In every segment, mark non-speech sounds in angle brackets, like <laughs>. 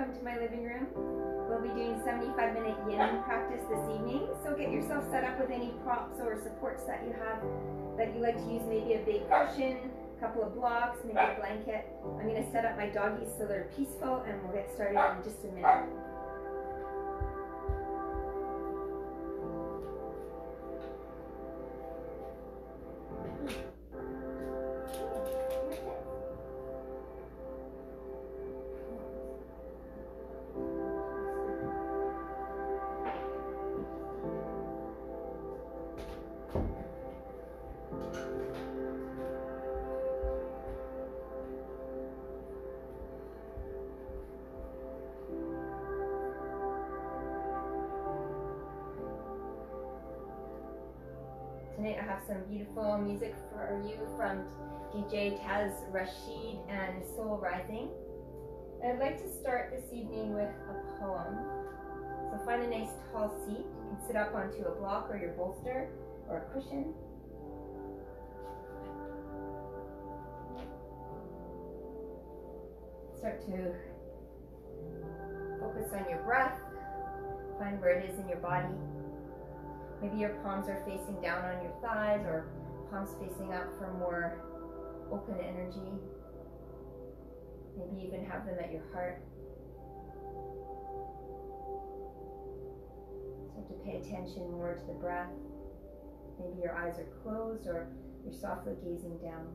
welcome to my living room. We'll be doing 75 minute yin practice this evening, so get yourself set up with any props or supports that you have that you like to use, maybe a big cushion, a couple of blocks, maybe a blanket. I'm going to set up my doggies so they're peaceful and we'll get started in just a minute. Beautiful music for you from DJ Taz Rashid and Sol Rising. I'd like to start this evening with a poem. So find a nice tall seat. You can sit up onto a block or your bolster or a cushion. Start to focus on your breath. Find where it is in your body. Maybe your palms are facing down on your thighs or palms facing up for more open energy. Maybe even have them at your heart. Start to pay attention more to the breath. Maybe your eyes are closed or you're softly gazing down.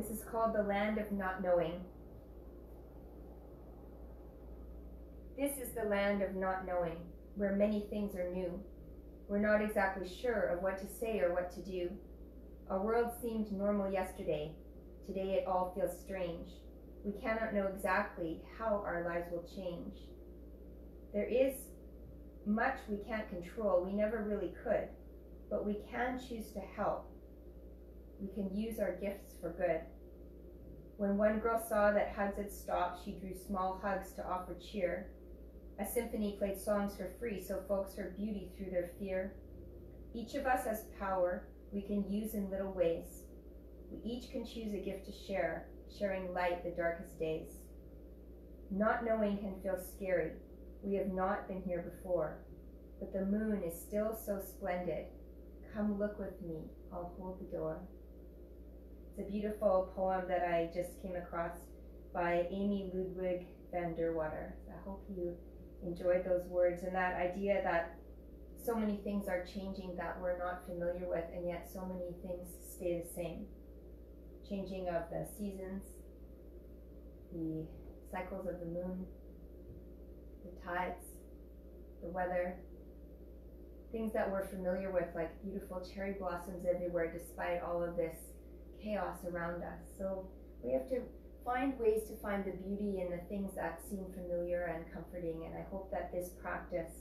This is called the land of not knowing. This is the land of not knowing, where many things are new. We're not exactly sure of what to say or what to do. Our world seemed normal yesterday. Today it all feels strange. We cannot know exactly how our lives will change. There is much we can't control. We never really could. But we can choose to help we can use our gifts for good. When one girl saw that hugs had stopped, she drew small hugs to offer cheer. A symphony played songs for free so folks heard beauty through their fear. Each of us has power we can use in little ways. We each can choose a gift to share, sharing light the darkest days. Not knowing can feel scary. We have not been here before, but the moon is still so splendid. Come look with me, I'll hold the door. It's a beautiful poem that I just came across by Amy Ludwig VanDerwater. I hope you enjoyed those words and that idea that so many things are changing that we're not familiar with, and yet so many things stay the same. Changing of the seasons, the cycles of the moon, the tides, the weather, things that we're familiar with, like beautiful cherry blossoms everywhere, despite all of this chaos around us. So we have to find ways to find the beauty in the things that seem familiar and comforting. And I hope that this practice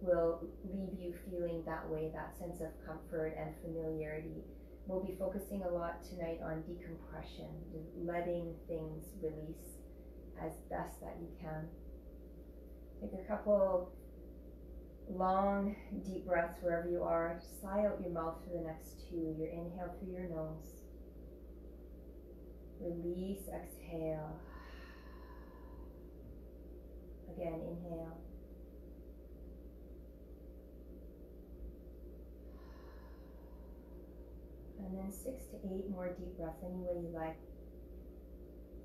will leave you feeling that way, that sense of comfort and familiarity. We'll be focusing a lot tonight on decompression, letting things release as best that you can. Take a couple long, deep breaths wherever you are. Sigh out your mouth for the next two. Your inhale through your nose. Release, exhale. Again, inhale. And then six to eight more deep breaths, any way you like.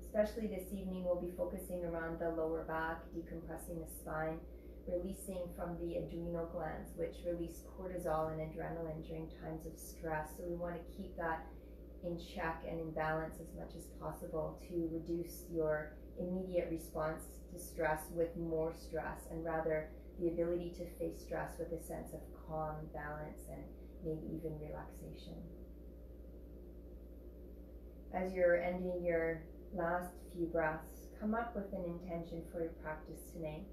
Especially this evening, we'll be focusing around the lower back, decompressing the spine, releasing from the adrenal glands, which release cortisol and adrenaline during times of stress. So we want to keep that in check and in balance as much as possible to reduce your immediate response to stress with more stress and rather the ability to face stress with a sense of calm, balance, and maybe even relaxation. As you're ending your last few breaths, come up with an intention for your practice tonight,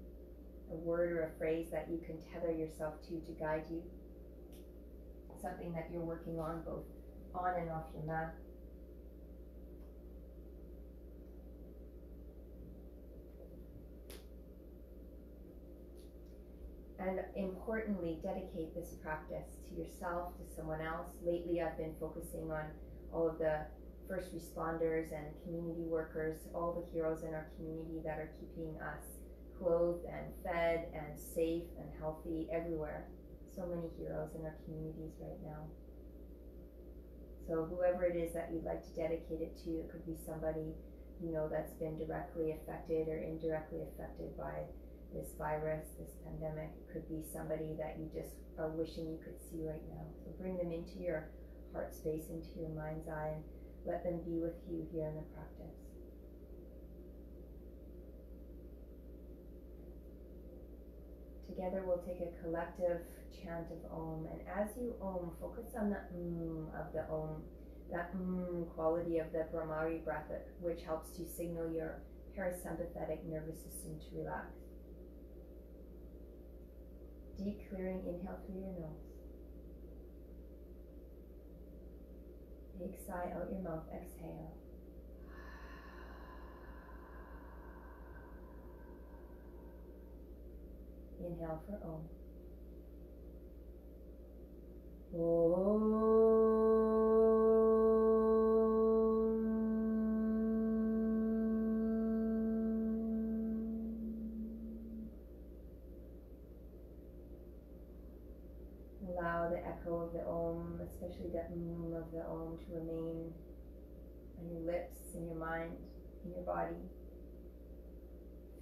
a word or a phrase that you can tether yourself to to guide you, something that you're working on both on and off your mat. And importantly, dedicate this practice to yourself, to someone else. Lately, I've been focusing on all of the first responders and community workers, all the heroes in our community that are keeping us clothed and fed and safe and healthy everywhere. So many heroes in our communities right now. So, whoever it is that you'd like to dedicate it to, it could be somebody you know that's been directly affected or indirectly affected by this virus, this pandemic. It could be somebody that you just are wishing you could see right now. So, bring them into your heart space, into your mind's eye, and let them be with you here in the practice. Together we'll take a collective chant of Om, and as you Om, focus on the mm of the Om, that mm quality of the Bhramari breath, which helps to signal your parasympathetic nervous system to relax. Deep clearing inhale through your nose. Big sigh out your mouth, exhale. Inhale for Om. Allow the echo of the Om, especially that mm of the Om, to remain on your lips, in your mind, in your body.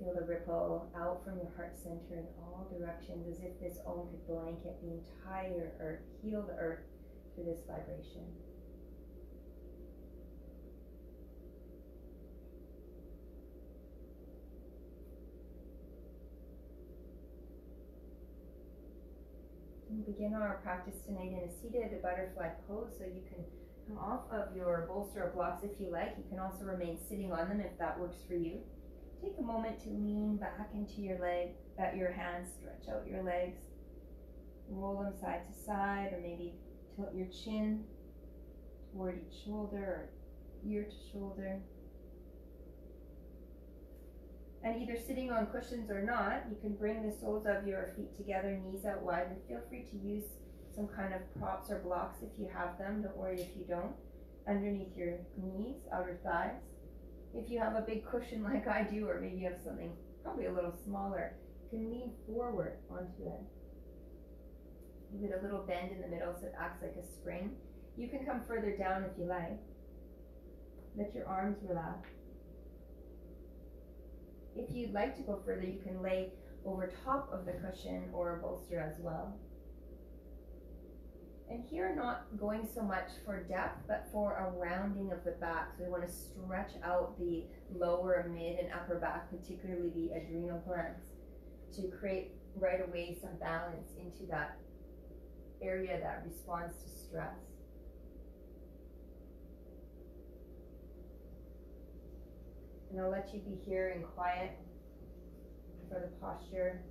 Feel the ripple out from your heart center in all directions as if this Om could blanket the entire earth, heal the earth through this vibration. We'll begin our practice tonight in a seated butterfly pose so you can come off of your bolster blocks if you like. You can also remain sitting on them if that works for you. Take a moment to lean back into your leg, at your hands, stretch out your legs, roll them side to side, or maybe tilt your chin toward each shoulder or ear to shoulder. And either sitting on cushions or not, you can bring the soles of your feet together, knees out wide, and feel free to use some kind of props or blocks if you have them. Don't worry if you don't. Underneath your knees, outer thighs. If you have a big cushion like I do, or maybe you have something probably a little smaller, you can lean forward onto it. Give it a little bend in the middle so it acts like a spring. You can come further down if you like. Let your arms relax. If you'd like to go further, you can lay over top of the cushion or a bolster as well. And here, not going so much for depth, but for a rounding of the back. So we want to stretch out the lower, mid, and upper back, particularly the adrenal glands, to create right away some balance into that area that responds to stress. And I'll let you be here in quiet for the posture.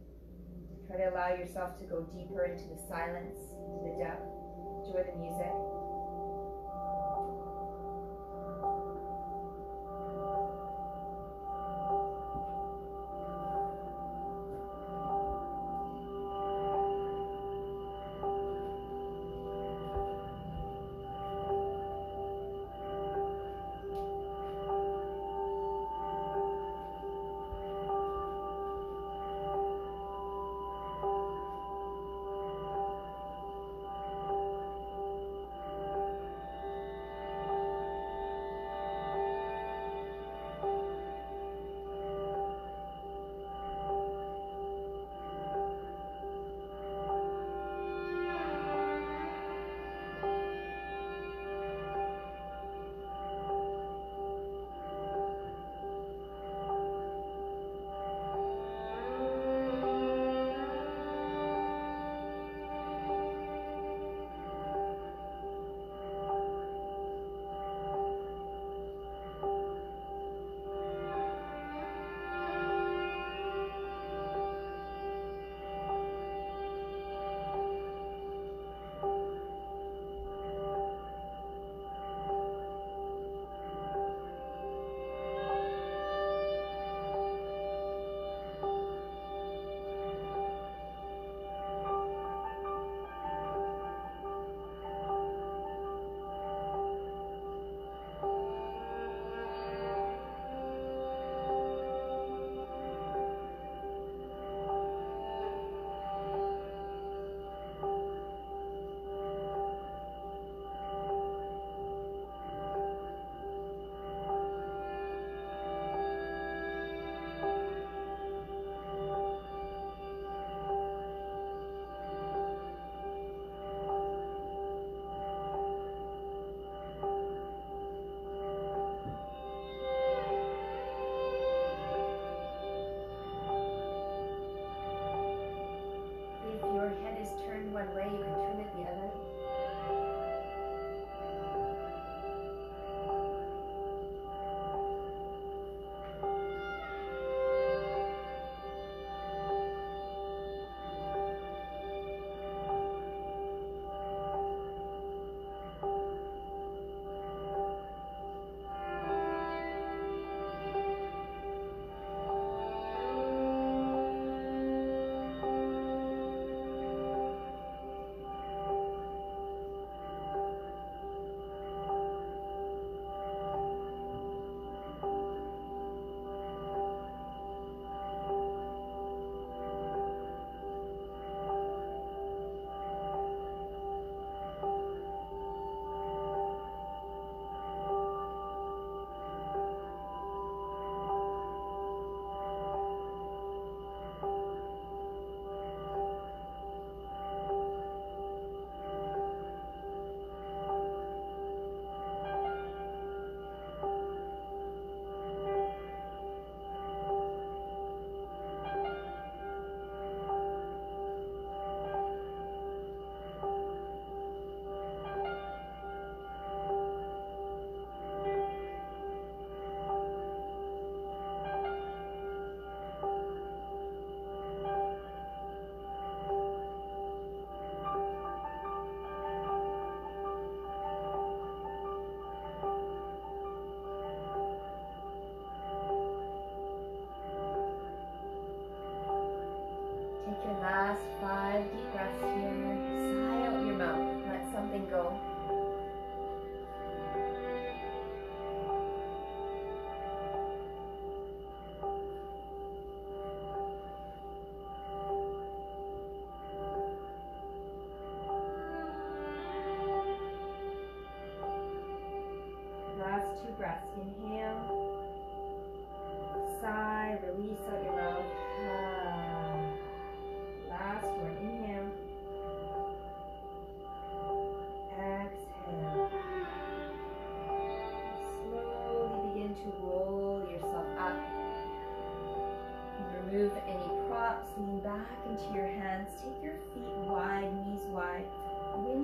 Try to allow yourself to go deeper into the silence, to the depth. Enjoy the music.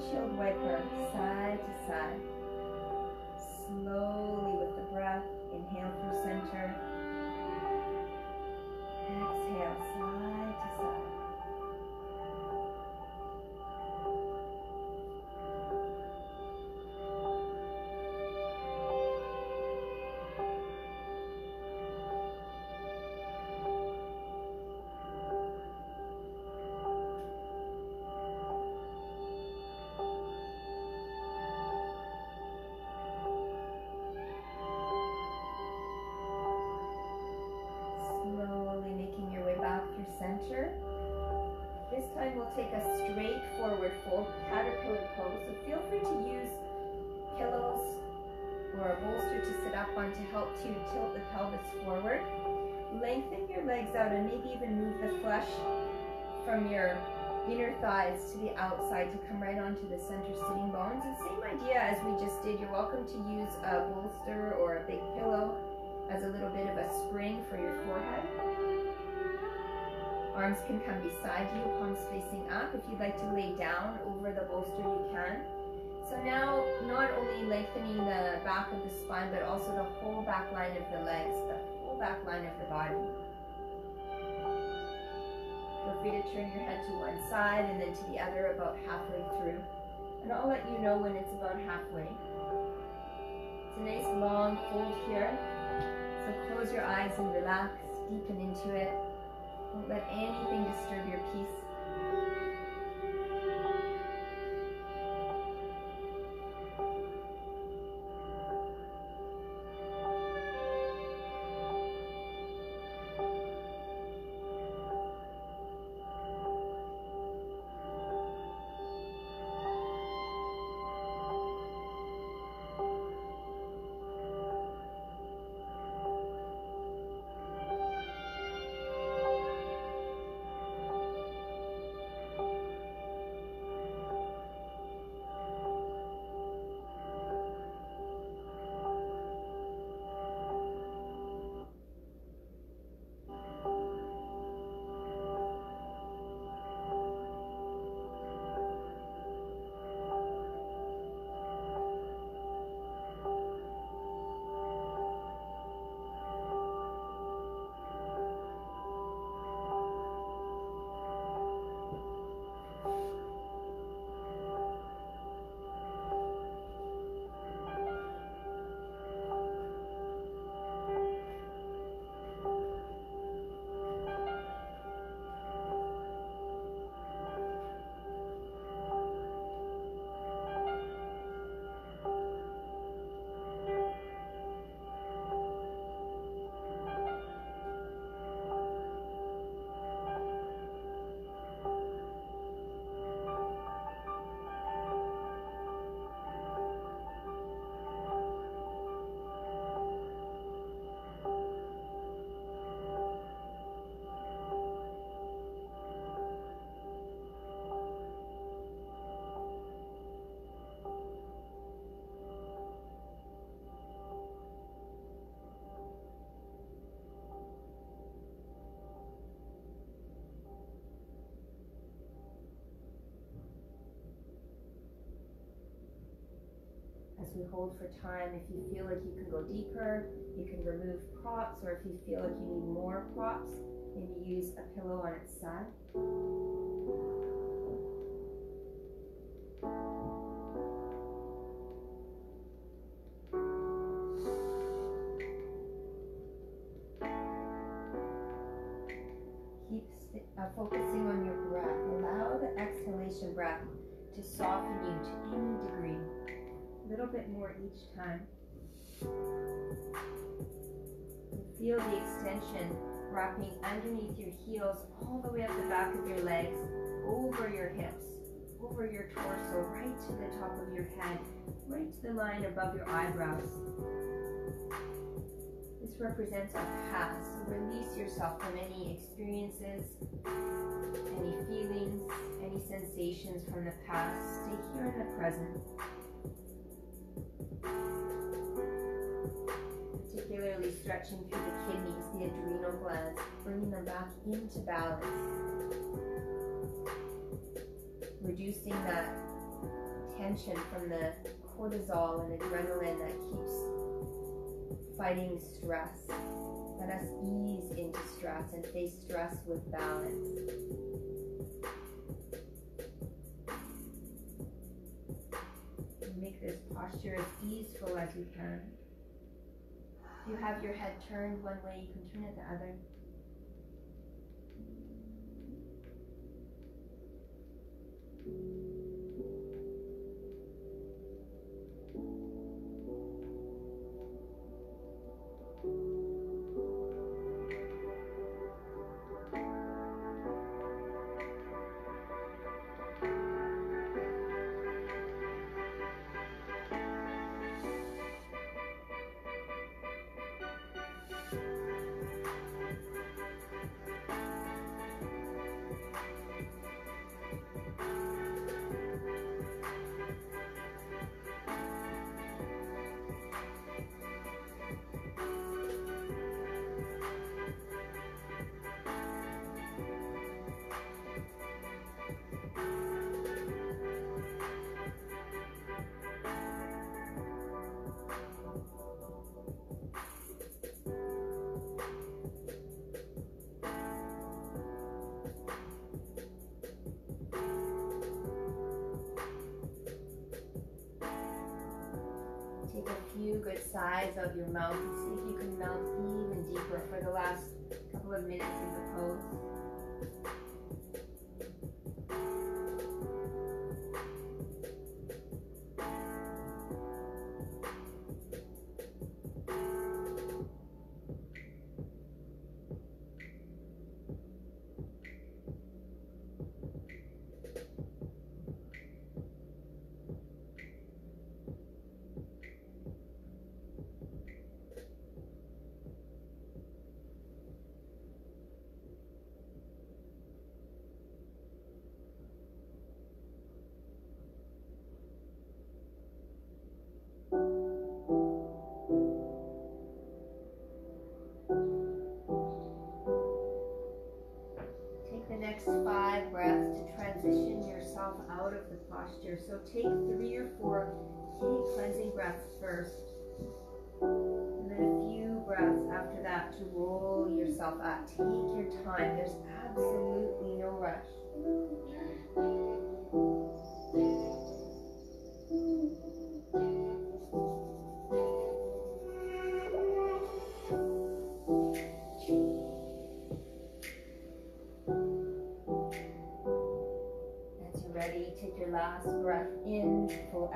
Windshield wiper, side to side. Slowly with the breath. Inhale through center. Exhale, side outside to come right onto the center sitting bones. And same idea as we just did. You're welcome to use a bolster or a big pillow as a little bit of a spring for your forehead. Arms can come beside you, palms facing up. If you'd like to lay down over the bolster, you can. So now, not only lengthening the back of the spine, but also the whole back line of the legs, the whole back line of the body. Feel free to turn your head to one side and then to the other about halfway through. And I'll let you know when it's about halfway. It's a nice long fold here. So close your eyes and relax, deepen into it. Don't let anything disturb your peace. As we hold for time. If you feel like you can go deeper, you can remove props, or if you feel like you need more props, maybe use a pillow on its side. Bit more each time. Feel the extension wrapping underneath your heels all the way up the back of your legs, over your hips, over your torso, right to the top of your head, right to the line above your eyebrows. This represents a past. So release yourself from any experiences, any feelings, any sensations from the past. Stay here in the present. Stretching through the kidneys, the adrenal glands, bringing them back into balance. Reducing that tension from the cortisol and adrenaline that keeps fighting stress. Let us ease into stress and face stress with balance. Make this posture as easeful as you can. You have your head turned one way, you can turn it the other. Few good sides of your mouth. And see if you can melt even deeper for the last couple of minutes So take three or four deep cleansing breaths first. And then a few breaths after that to roll yourself up. Take your time. There's absolutely no rush.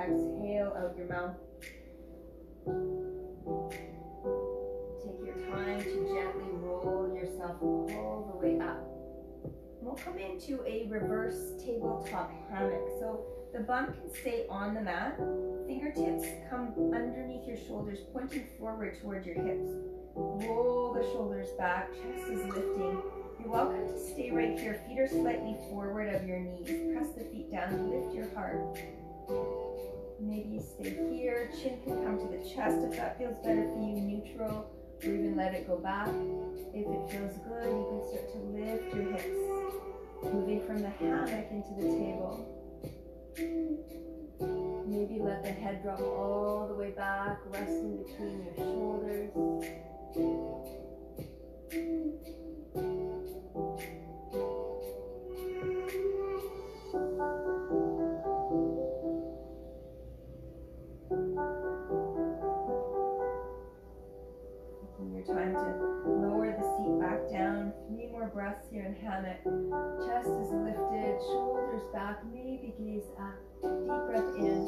Exhale out your mouth. Take your time to gently roll yourself all the way up. We'll come into a reverse tabletop hammock. So the bum can stay on the mat. Fingertips come underneath your shoulders, pointing forward towards your hips. Roll the shoulders back, chest is lifting. You're welcome to stay right here. Feet are slightly forward of your knees. Press the feet down, lift your heart. Maybe stay here. Chin can come to the chest if that feels better for you. Neutral, or even let it go back. If it feels good, you can start to lift your hips. Moving from the hammock into the table. Maybe let the head drop all the way back, resting between your shoulders. Taking time to lower the seat back down. Three more breaths here in hammock. Chest is lifted, shoulders back, maybe gaze up. Deep breath in.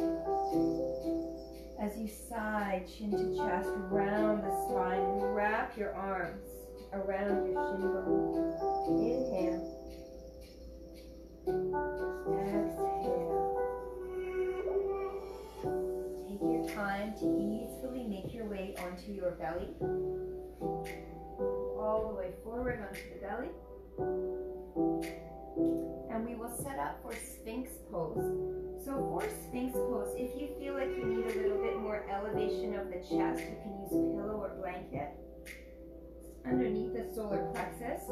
As you sigh, chin to chest, round the spine, wrap your arms around your shin bone. Inhale. Exhale. Time to easily make your way onto your belly. All the way forward onto the belly. And we will set up for Sphinx pose. So for Sphinx pose, if you feel like you need a little bit more elevation of the chest, you can use a pillow or blanket. Underneath the solar plexus,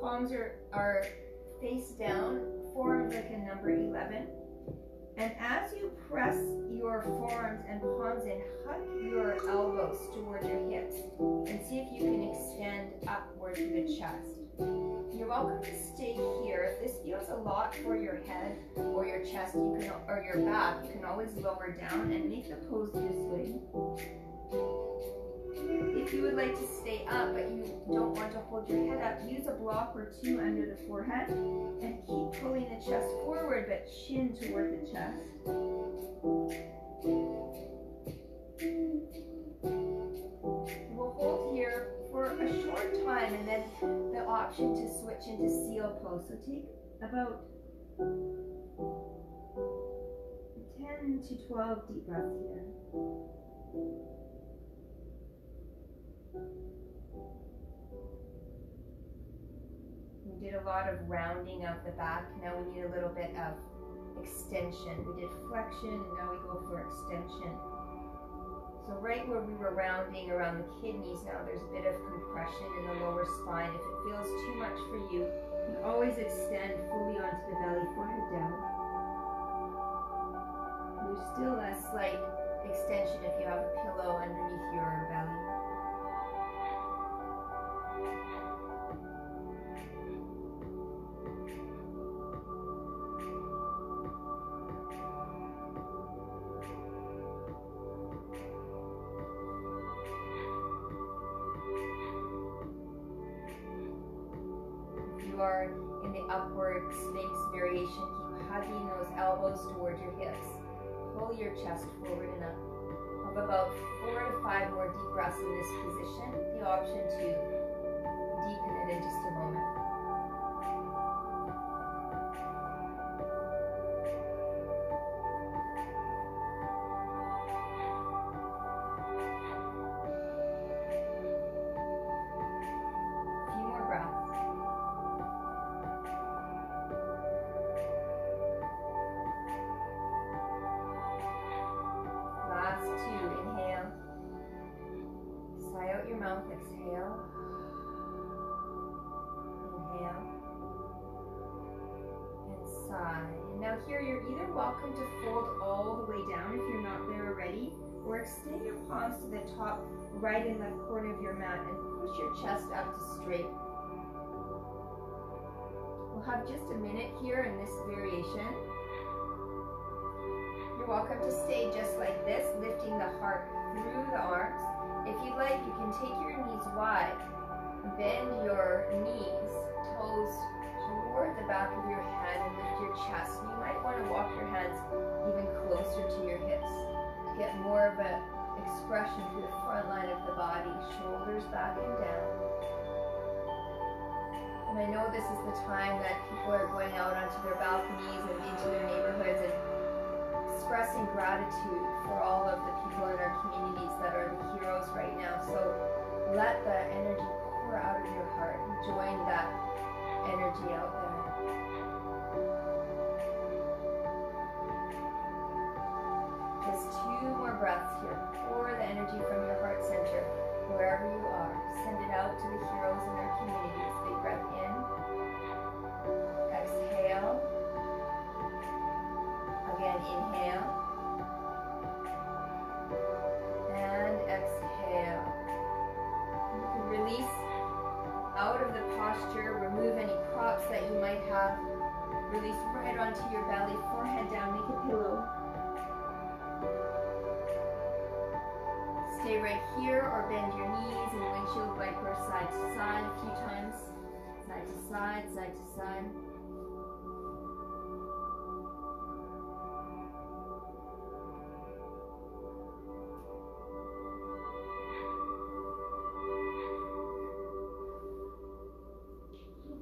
palms are, are face down, forearms like a number 11. And as you press your forearms and palms in, hug your elbows towards your hips and see if you can extend upward to the chest. You're welcome to stay here. If this feels a lot for your head or your chest, you can or your back, you can always lower down and make the pose this way. If you would like to stay up but you don't want to hold your head up, use a block or two under the forehead and keep pulling the chest forward but chin toward the chest. We'll hold here for a short time and then the option to switch into seal pose. So take about 10 to 12 deep breaths here. We did a lot of rounding of the back. Now we need a little bit of extension. We did flexion and now we go for extension. So right where we were rounding around the kidneys now, there's a bit of compression in the lower spine. If it feels too much for you, you always extend fully onto the belly, forehead down. There's still a slight extension if you have a pillow underneath your belly. You are in the upward Sphinx variation, keep hugging those elbows towards your hips. Pull your chest forward and up. Have about four to five more deep breaths in this position. The option to deepen welcome to fold all the way down if you're not there already, or extend your palms to the top right and left corner of your mat and push your chest up to straight. We'll have just a minute here in this variation. You're welcome to stay just like this, lifting the heart through the arms. If you'd like, you can take your knees wide, bend your knees, toes toward the back of your head and lift your chest. Want to walk your hands even closer to your hips get more of an expression through the front line of the body, shoulders back and down. And I know this is the time that people are going out onto their balconies and into their neighborhoods and expressing gratitude for all of the people in our communities that are the heroes right now. So let the energy pour out of your heart. Join that energy out there. Two more breaths here. Pour the energy from your heart center wherever you are. Send it out to the heroes in our communities. Big breath in. Exhale. Again, inhale. And exhale. You can release out of the posture, remove any props that you might have. Release right onto your belly, forehead down, make a pillow. Right here or bend your knees and windshield wiper side to side a few times. Side to side, side to side.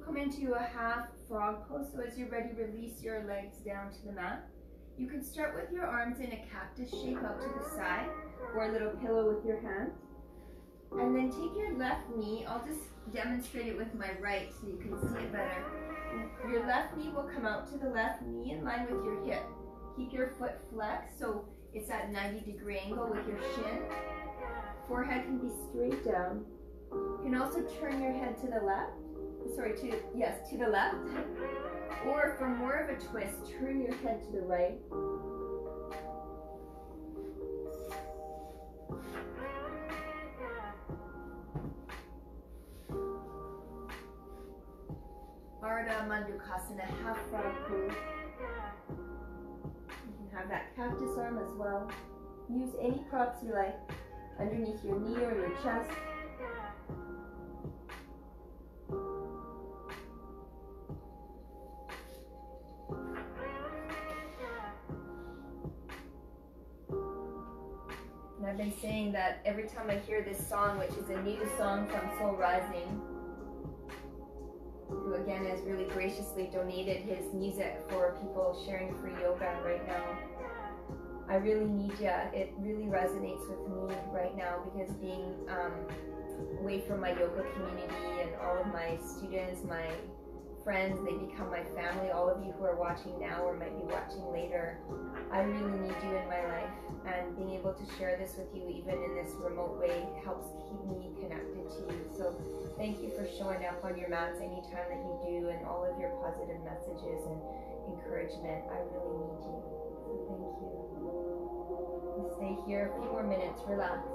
come into a half frog pose. So as you're ready, release your legs down to the mat. You can start with your arms in a cactus shape up to the side or a little pillow with your hands. And then take your left knee, I'll just demonstrate it with my right so you can see it better. Your left knee will come out to the left knee in line with your hip. Keep your foot flexed so it's at 90 degree angle with your shin. Forehead can be straight down. You can also turn your head to the left. Sorry, to yes, to the left. Or for more of a twist, turn your head to the right. Ardha Mandukasana, half frog pose. You can have that cactus arm as well. Use any props you like underneath your knee or your chest. And I've been saying that every time I hear this song, which is a new song from Sol Rising, who again has really graciously donated his music for people sharing free yoga right now. I really need you. It really resonates with me right now because being um, away from my yoga community and all of my students, my friends, they become my family. All of you who are watching now or might be watching later, I really need you in my life. And being able to share this with you, even in this remote way, helps keep me connected to you. So thank you for showing up on your mats anytime that you do and all of your positive messages and encouragement. I really need you. So thank you. Stay here a few more minutes, relax.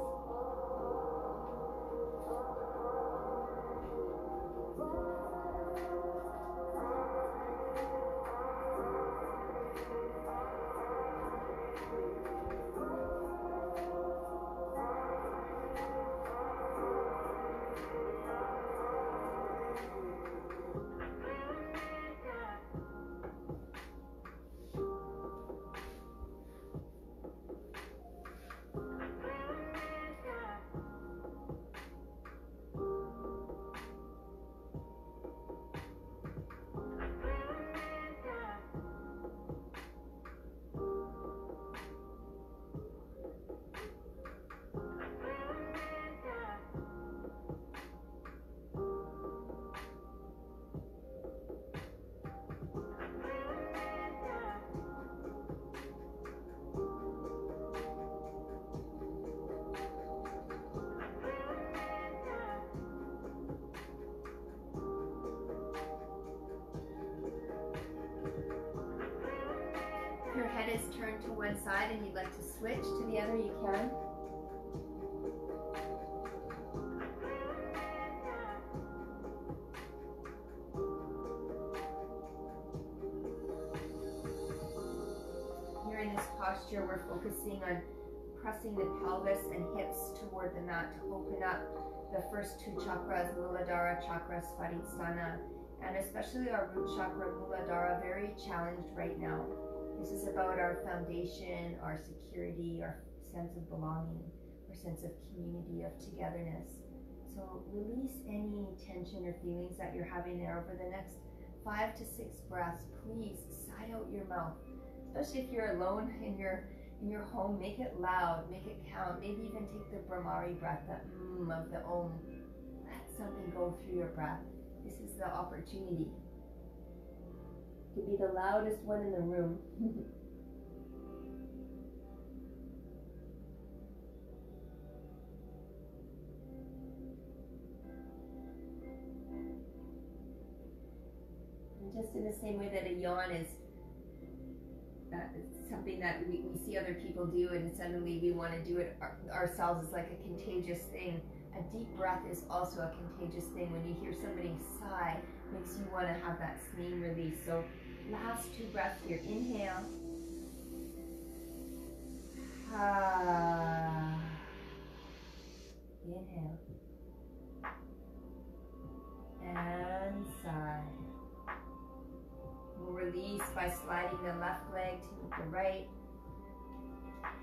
Your head is turned to one side and you'd like to switch to the other, you can. Here in this posture, we're focusing on pressing the pelvis and hips toward the mat to open up the first two chakras, Muladhara chakra, Svadhisthana, and especially our root chakra, Muladhara, very challenged right now. This is about our foundation, our security, our sense of belonging, our sense of community, of togetherness. So release any tension or feelings that you're having there over the next five to six breaths. Please sigh out your mouth, especially if you're alone in your in your home. Make it loud, make it count. Maybe even take the Bhramari breath, that mmm of the Om. Let something go through your breath. This is the opportunity to be the loudest one in the room. <laughs> just in the same way that a yawn is something that we, we see other people do and suddenly we want to do it our, ourselves is like a contagious thing. A deep breath is also a contagious thing. When you hear somebody sigh, makes you want to have that steam release. So last two breaths here. Inhale. Ah. Inhale. and sigh. We'll release by sliding the left leg to the right.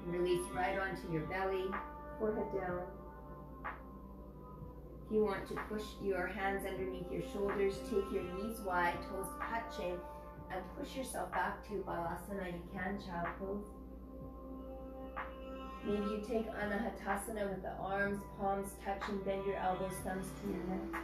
Release right onto your belly, forehead down. You want to push your hands underneath your shoulders, take your knees wide, toes touching, and push yourself back to Balasana. You can child pose. Maybe you take Anahatasana with the arms, palms touching, bend your elbows, thumbs to your neck.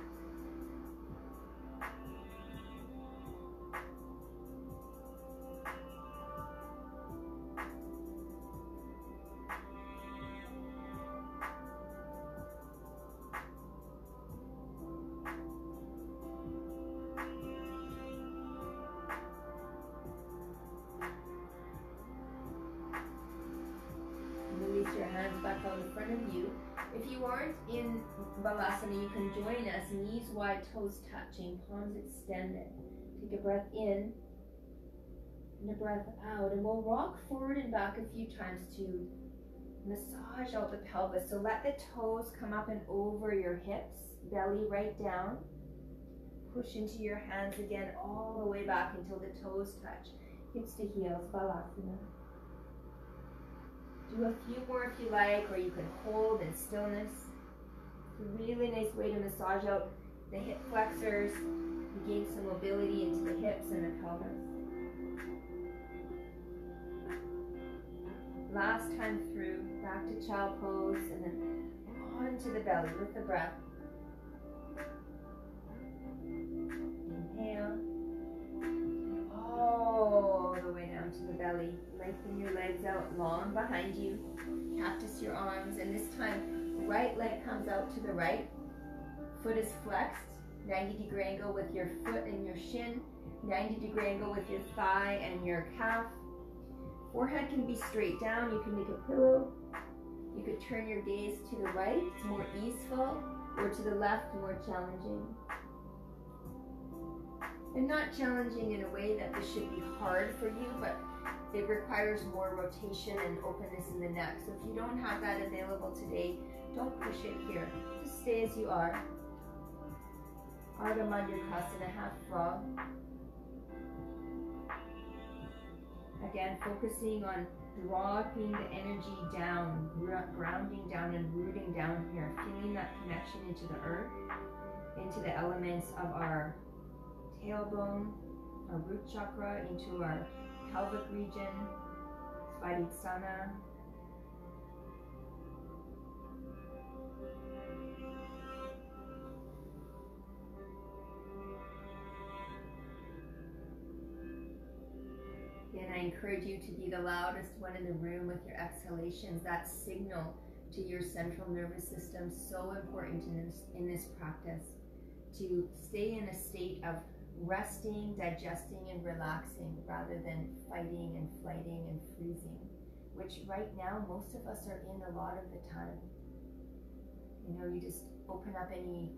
Wide, toes touching, palms extended. Take a breath in and a breath out. And we'll rock forward and back a few times to massage out the pelvis. So let the toes come up and over your hips, belly right down. Push into your hands again all the way back until the toes touch. Hips to heels, Balasana. Do a few more if you like, or you can hold in stillness really nice way to massage out the hip flexors, we gain some mobility into the hips and the pelvis. Last time through, back to child pose and then onto the belly with the breath. Inhale. All the way down to the belly. Lengthen your legs out long behind you. Cactus your arms and this time right leg comes out to the right, foot is flexed, 90 degree angle with your foot and your shin, 90 degree angle with your thigh and your calf. Forehead can be straight down, you can make a pillow. You could turn your gaze to the right, it's more easeful, or to the left, more challenging. And not challenging in a way that this should be hard for you, but it requires more rotation and openness in the neck. So if you don't have that available today, don't push it here. Just stay as you are. Ardha Mandukasana, half frog. Again, focusing on dropping the energy down, grounding down and rooting down here, feeling that connection into the earth, into the elements of our tailbone, our root chakra, into our pelvic region, Svadhisthana, And I encourage you to be the loudest one in the room with your exhalations. That signal to your central nervous system so important in this in this practice to stay in a state of resting, digesting, and relaxing rather than fighting and flighting and freezing, which right now most of us are in a lot of the time. You know, you just open up any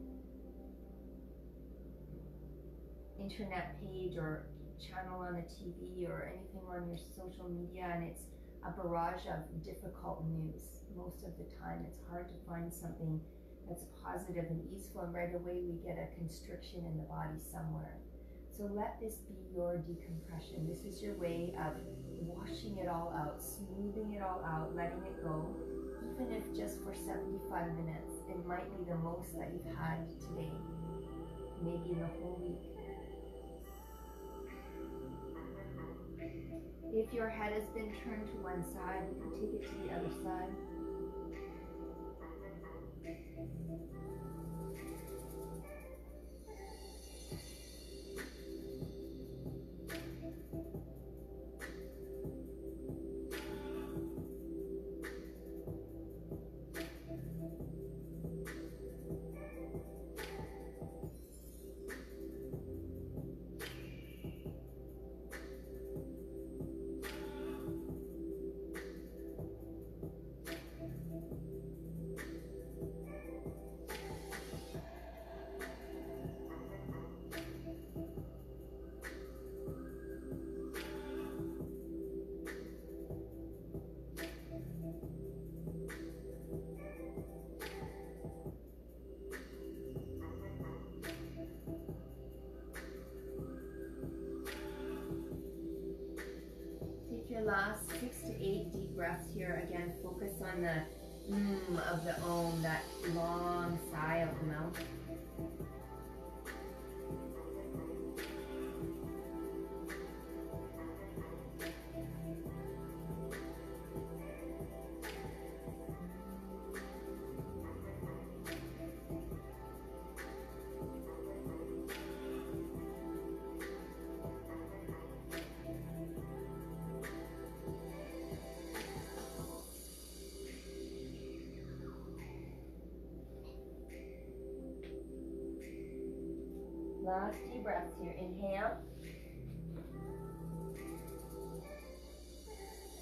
internet page or channel on the TV or anything on your social media and it's a barrage of difficult news. Most of the time it's hard to find something that's positive and easeful and right away we get a constriction in the body somewhere. So let this be your decompression. This is your way of washing it all out, smoothing it all out, letting it go. Even if just for 75 minutes, it might be the most that you've had today, maybe in the whole week. If your head has been turned to one side, take it to the other side. Last deep breaths here. Inhale.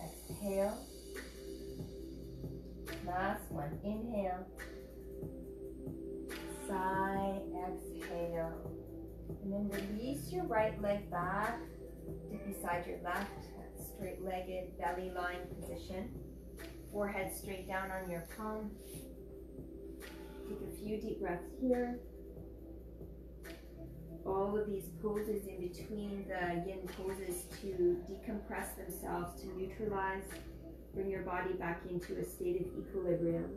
Exhale. Last one. Inhale. Sigh. Exhale. And then release your right leg back to beside your left. Straight legged belly line position. Forehead straight down on your palm. Take a few deep breaths here all of these poses in between the yin poses to decompress themselves, to neutralize, bring your body back into a state of equilibrium.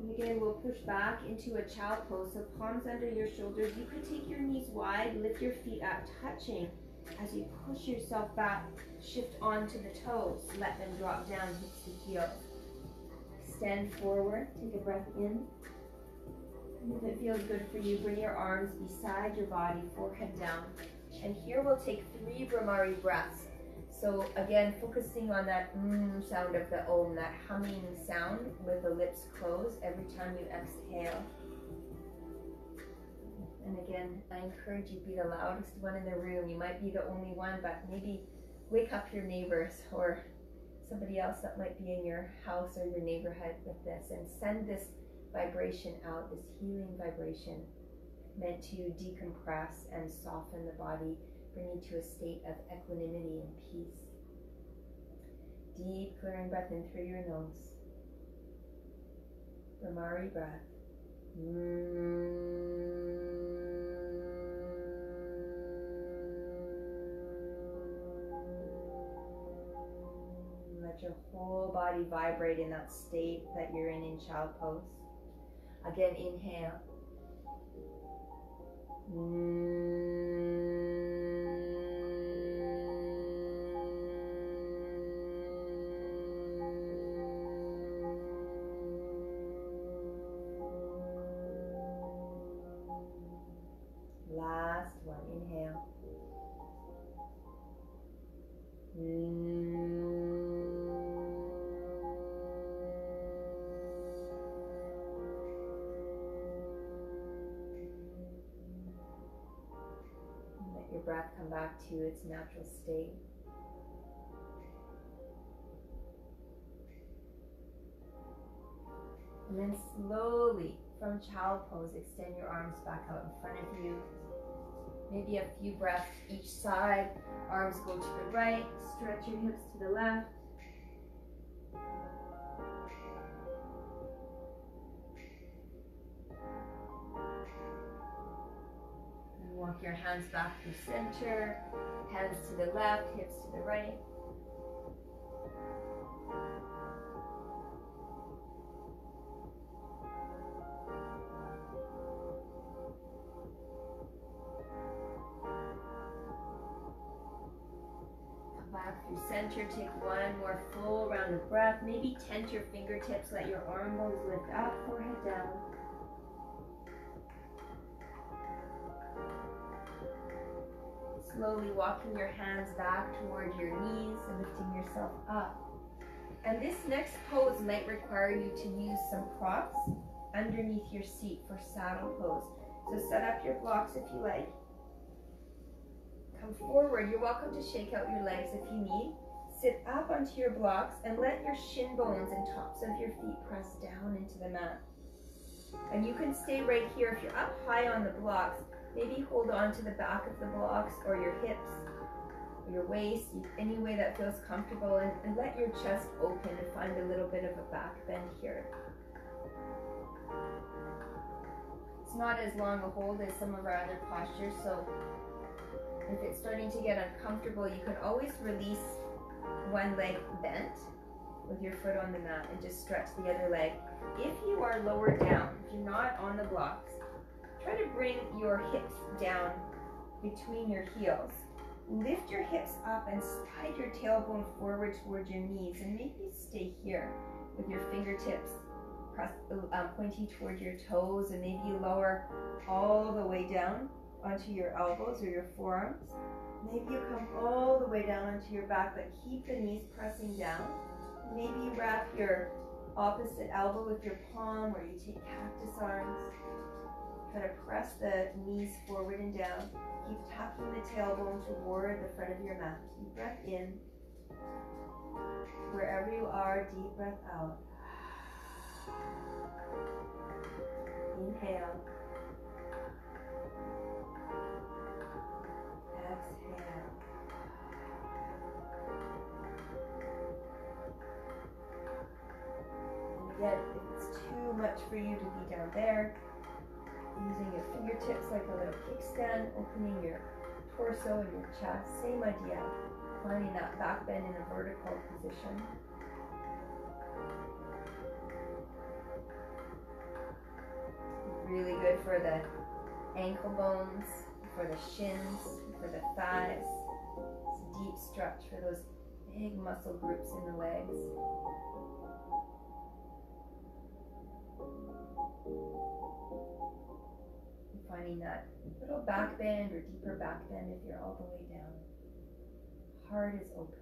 And again, we'll push back into a child pose. So palms under your shoulders. You could take your knees wide, lift your feet up, touching as you push yourself back, shift onto the toes. Let them drop down, to heel. Extend forward, take a breath in. And if it feels good for you, bring your arms beside your body, forehead down. And here we'll take three Bhramari breaths. So again, focusing on that mm sound of the om, that humming sound with the lips closed every time you exhale. Again, I encourage you to be the loudest one in the room. You might be the only one, but maybe wake up your neighbors or somebody else that might be in your house or your neighborhood with this and send this vibration out, this healing vibration meant to decompress and soften the body, bringing to a state of equanimity and peace. Deep clearing breath in through your nose. Bhramari breath. Mm. Your whole body vibrate in that state that you're in in child pose. Again, inhale. Last to its natural state. And then slowly from child pose, extend your arms back out in front of you. Maybe a few breaths each side. Arms go to the right, stretch your hips to the left. Your hands back to center, hands to the left, hips to the right. Come back through center, take one more full round of breath. Maybe tent your fingertips, let your arm bones lift up, forehead down. Slowly walking your hands back toward your knees and lifting yourself up. And this next pose might require you to use some props underneath your seat for saddle pose. So set up your blocks if you like. Come forward. You're welcome to shake out your legs if you need. Sit up onto your blocks and let your shin bones and tops of your feet press down into the mat. And you can stay right here. If you're up high on the blocks, Maybe hold on to the back of the blocks or your hips or your waist, any way that feels comfortable, and, and let your chest open and find a little bit of a back bend here. It's not as long a hold as some of our other postures, so if it's starting to get uncomfortable, you can always release one leg bent with your foot on the mat and just stretch the other leg. If you are lower down, if you're not on the blocks, try to bring your hips down between your heels. Lift your hips up and slide your tailbone forward towards your knees and maybe stay here with your fingertips press, uh, pointing toward your toes and maybe you lower all the way down onto your elbows or your forearms. Maybe you come all the way down onto your back, but keep the knees pressing down. Maybe wrap your opposite elbow with your palm, or you take cactus arms. Kind of press the knees forward and down. Keep tucking the tailbone toward the front of your mat. Deep breath in. Wherever you are, deep breath out. Inhale. Exhale. And again, if it's too much for you to be down there, using your fingertips like a little kickstand, opening your torso and your chest, same idea. Finding that back bend in a vertical position. Really good for the ankle bones, for the shins, for the thighs. It's a deep stretch for those big muscle groups in the legs. Finding that little back bend or deeper back bend if you're all the way down. Heart is open.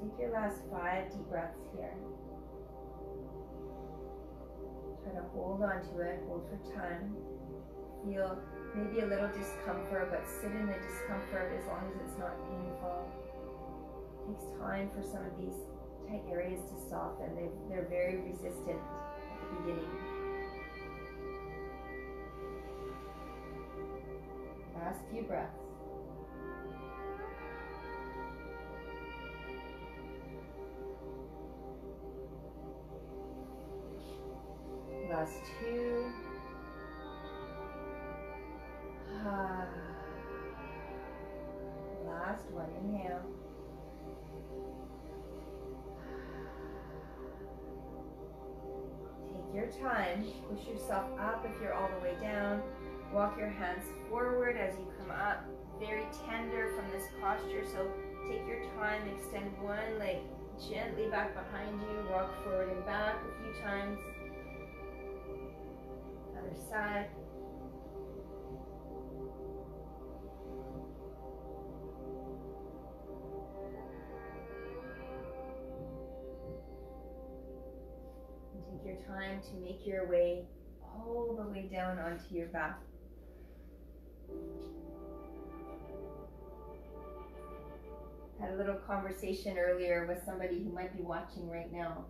Take your last five deep breaths here. Try to hold on to it, hold for time feel maybe a little discomfort, but sit in the discomfort as long as it's not painful. It takes time for some of these tight areas to soften. They, they're very resistant at the beginning. Last few breaths. Last two. Time, push yourself up if you're all the way down. Walk your hands forward as you come up. Very tender from this posture, so take your time, extend one leg gently back behind you, walk forward and back a few times. Other side. Time to make your way all the way down onto your back. Had a little conversation earlier with somebody who might be watching right now.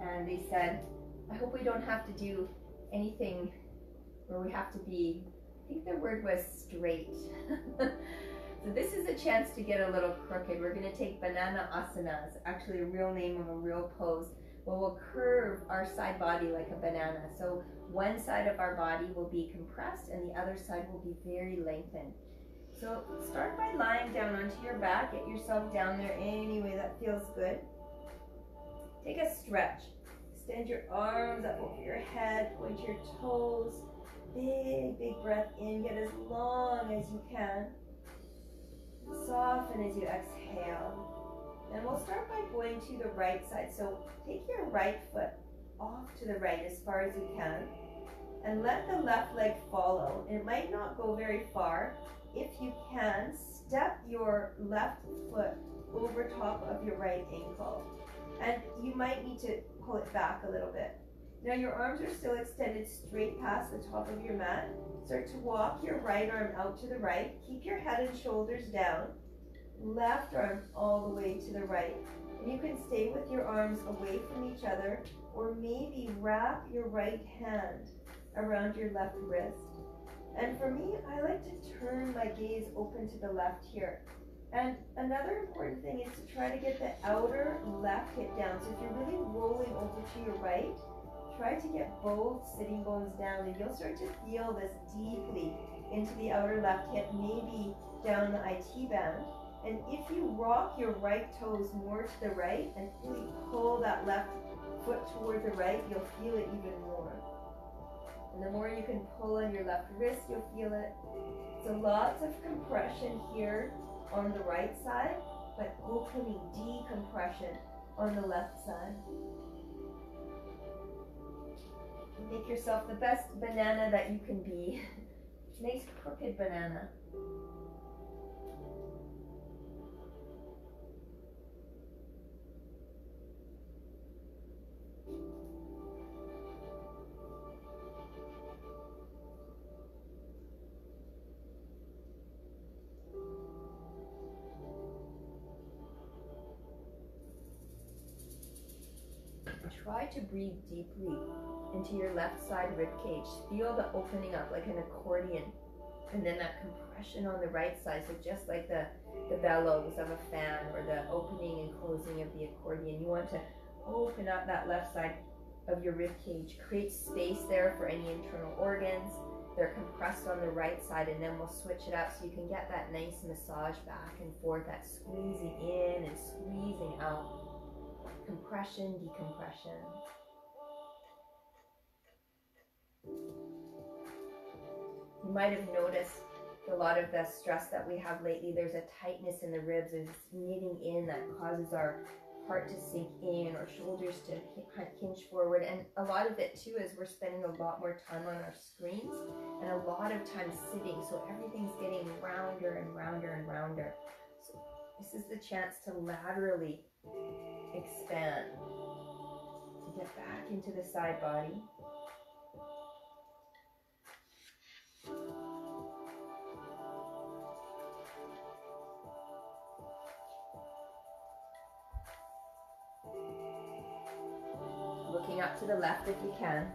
And they said, I hope we don't have to do anything where we have to be, I think the word was straight. <laughs> so this is a chance to get a little crooked. We're going to take banana asanas, actually a real name of a real pose well, curve our side body like a banana. So one side of our body will be compressed and the other side will be very lengthened. So start by lying down onto your back. Get yourself down there any way that feels good. Take a stretch. Extend your arms up over your head. Point your toes. Big, big breath in. Get as long as you can. Soften as you exhale. And we'll start by going to the right side. So take your right foot off to the right as far as you can and let the left leg follow. It might not go very far. If you can, step your left foot over top of your right ankle. And you might need to pull it back a little bit. Now your arms are still extended straight past the top of your mat. Start to walk your right arm out to the right. Keep your head and shoulders down left arm all the way to the right. And You can stay with your arms away from each other or maybe wrap your right hand around your left wrist. And for me, I like to turn my gaze open to the left here. And another important thing is to try to get the outer left hip down. So if you're really rolling over to your right, try to get both sitting bones down and you'll start to feel this deeply into the outer left hip, maybe down the IT band. And if you rock your right toes more to the right and really pull that left foot toward the right, you'll feel it even more. And the more you can pull on your left wrist, you'll feel it. So lots of compression here on the right side, but opening decompression on the left side. Make yourself the best banana that you can be. <laughs> nice crooked banana. Try to breathe deeply into your left side rib cage. Feel the opening up like an accordion. And then that compression on the right side. So just like the, the bellows of a fan or the opening and closing of the accordion. You want to open up that left side of your rib cage. Create space there for any internal organs. They're compressed on the right side and then we'll switch it up so you can get that nice massage back and forth, that squeezing in and squeezing out compression, decompression. You might have noticed a lot of the stress that we have lately, there's a tightness in the ribs, there's knitting in that causes our heart to sink in or shoulders to hinge forward. And a lot of it too is we're spending a lot more time on our screens and a lot of time sitting. So everything's getting rounder and rounder and rounder. So this is the chance to laterally expand to get back into the side body. Up to the left if you can.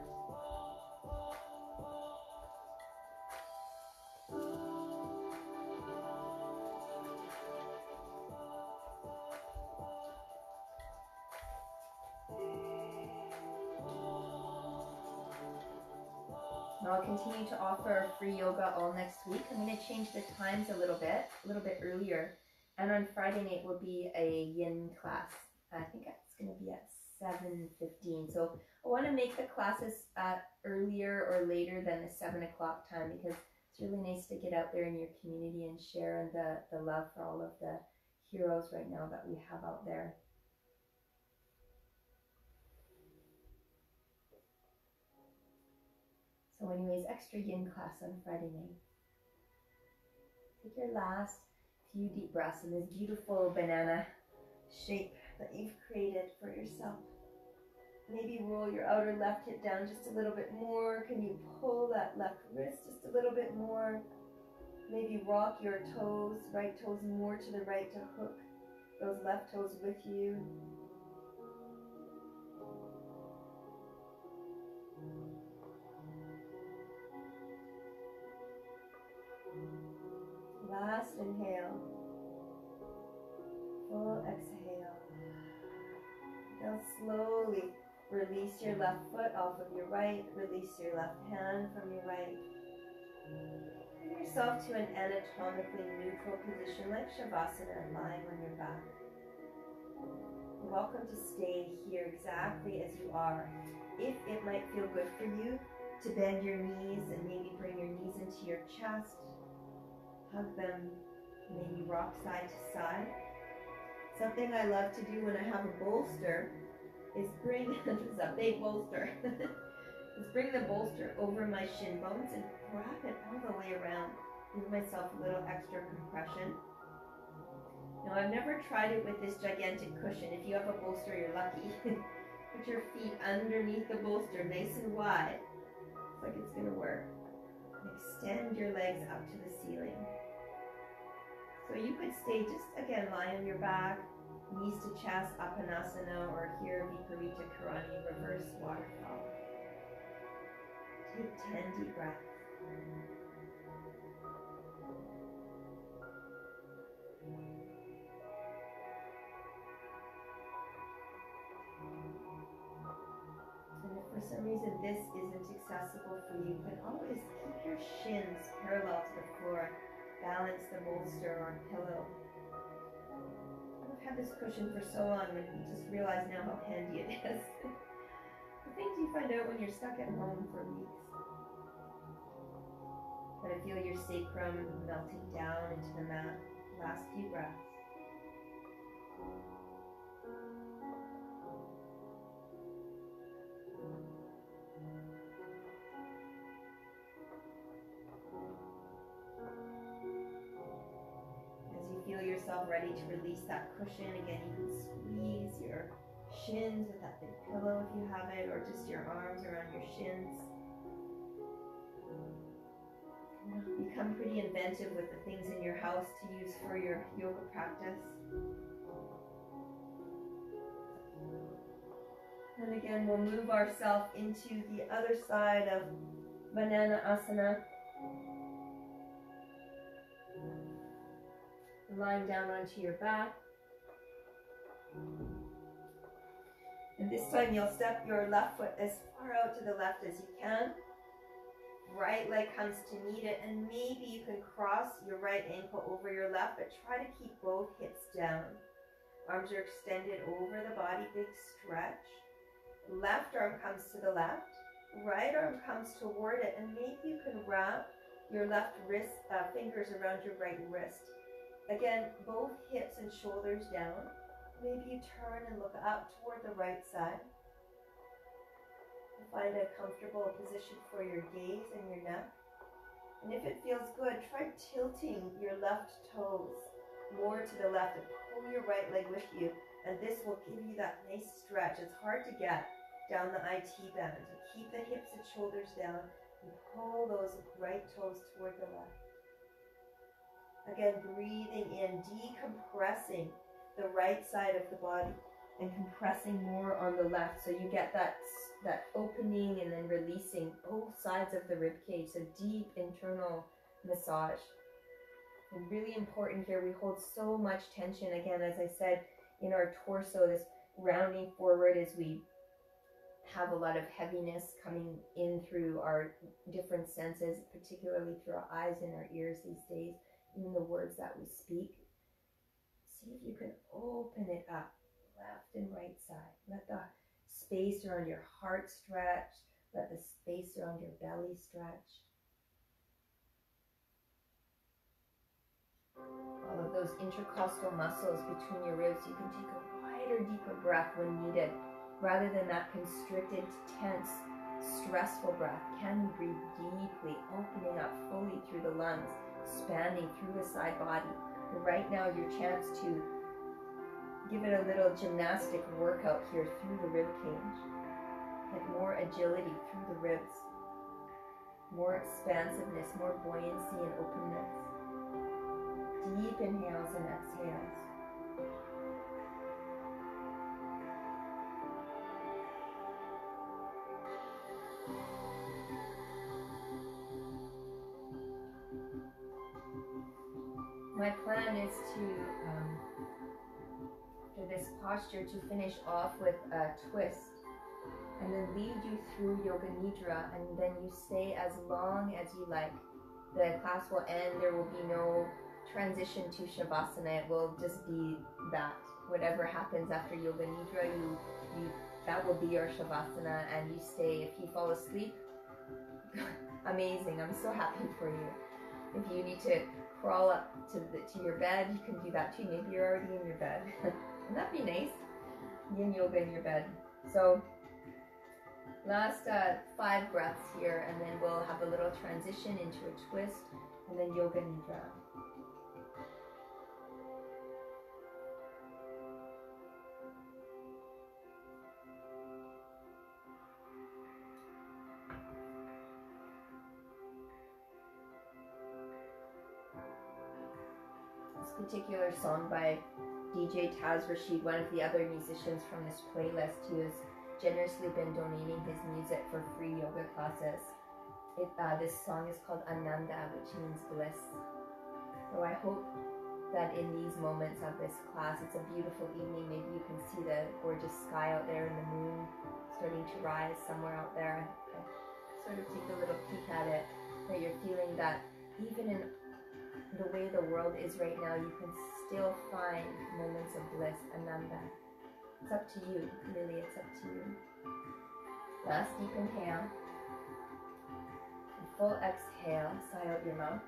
I'll continue to offer free yoga all next week. I'm going to change the times a little bit, a little bit earlier. And on Friday night will be a yin class. I think it's going to be at 7.15. So I want to make the classes uh, earlier or later than the 7 o'clock time because it's really nice to get out there in your community and share the, the love for all of the heroes right now that we have out there. So anyways, extra yin class on Friday night. Take your last few deep breaths in this beautiful banana shape that you've created for yourself. Maybe roll your outer left hip down just a little bit more. Can you pull that left wrist just a little bit more? Maybe rock your toes, right toes more to the right to hook those left toes with you. Last inhale. Full exhale. Slowly release your left foot off of your right. Release your left hand from your right. Bring yourself to an anatomically neutral position like Shavasana, lying on your back. Welcome to stay here exactly as you are. If it might feel good for you to bend your knees and maybe bring your knees into your chest, hug them, maybe rock side to side. Something I love to do when I have a bolster is bring, <laughs> this is a big bolster, <laughs> is bring the bolster over my shin bones and wrap it all the way around. Give myself a little extra compression. Now I've never tried it with this gigantic cushion. If you have a bolster, you're lucky. <laughs> Put your feet underneath the bolster, nice and wide. Looks like it's gonna work. extend your legs up to the ceiling. So you could stay just again, lie on your back, Knees to chest, Apanasana, or here Viparita Karani, reverse waterfall. Take 10 deep breaths. For some reason this isn't accessible for you, you can always keep your shins parallel to the floor. Balance the bolster or pillow. I've had this cushion for so long and just realize now how handy it is. <laughs> the things you find out when you're stuck at home for weeks. But I feel your sacrum melting down into the mat. Last few breaths. As ready to release that cushion, again, you can squeeze your shins with that big pillow if you have it, or just your arms around your shins. Um, become pretty inventive with the things in your house to use for your yoga practice. And again, we'll move ourselves into the other side of Banana Asana. Lying down onto your back. And this time you'll step your left foot as far out to the left as you can. Right leg comes to meet it, and maybe you can cross your right ankle over your left, but try to keep both hips down. Arms are extended over the body, big stretch. Left arm comes to the left, right arm comes toward it, and maybe you can wrap your left wrist uh, fingers around your right wrist. Again, both hips and shoulders down. Maybe you turn and look up toward the right side. Find a comfortable position for your gaze and your neck. And if it feels good, try tilting your left toes more to the left and pull your right leg with you. And this will give you that nice stretch. It's hard to get down the IT band. So keep the hips and shoulders down and pull those right toes toward the left. Again, breathing in, decompressing the right side of the body and compressing more on the left. So you get that that opening and then releasing both sides of the rib cage. So deep internal massage. And really important here we hold so much tension. Again as i said in our torso this rounding forward as we have a lot of heaviness coming in through our different senses particularly through our eyes and our ears these days even the words that we speak see if you can open it up left and right side. Let the space around your heart stretch. Let the space around your belly stretch. All of those intercostal muscles between your ribs, you can take a wider, deeper breath when needed, rather than that constricted, tense, stressful breath. Can you breathe deeply, opening up fully through the lungs, expanding through the side body? And right now, your chance to Give it a little gymnastic workout here through the rib cage. Get more agility through the ribs. More expansiveness, more buoyancy and openness. Deep inhales and exhales. My plan is to um, this posture to finish off with a twist and then lead you through Yoga Nidra and then you stay as long as you like. The class will end, there will be no transition to Shavasana, it will just be that. Whatever happens after Yoga Nidra, you, you that will be your Shavasana and you stay. If you fall asleep, <laughs> amazing, I'm so happy for you. If you need to crawl up to, the, to your bed, you can do that too. Maybe you're already in your bed. <laughs> Wouldn't that be nice? Yin yoga in your bed. So last uh, five breaths here, and then we'll have a little transition into a twist, and then yoga nidra. Particular song by DJ Taz Rashid, one of the other musicians from this playlist, who has generously been donating his music for free yoga classes. It, uh, this song is called Ananda, which means bliss. So I hope that in these moments of this class, it's a beautiful evening. Maybe you can see the gorgeous sky out there and the moon starting to rise somewhere out there. I sort of take a little peek at it, that you're feeling that even in the way the world is right now, you can still find moments of bliss, Ananda. It's up to you, really, it's up to you. Last deep inhale. And full exhale, sigh out your mouth.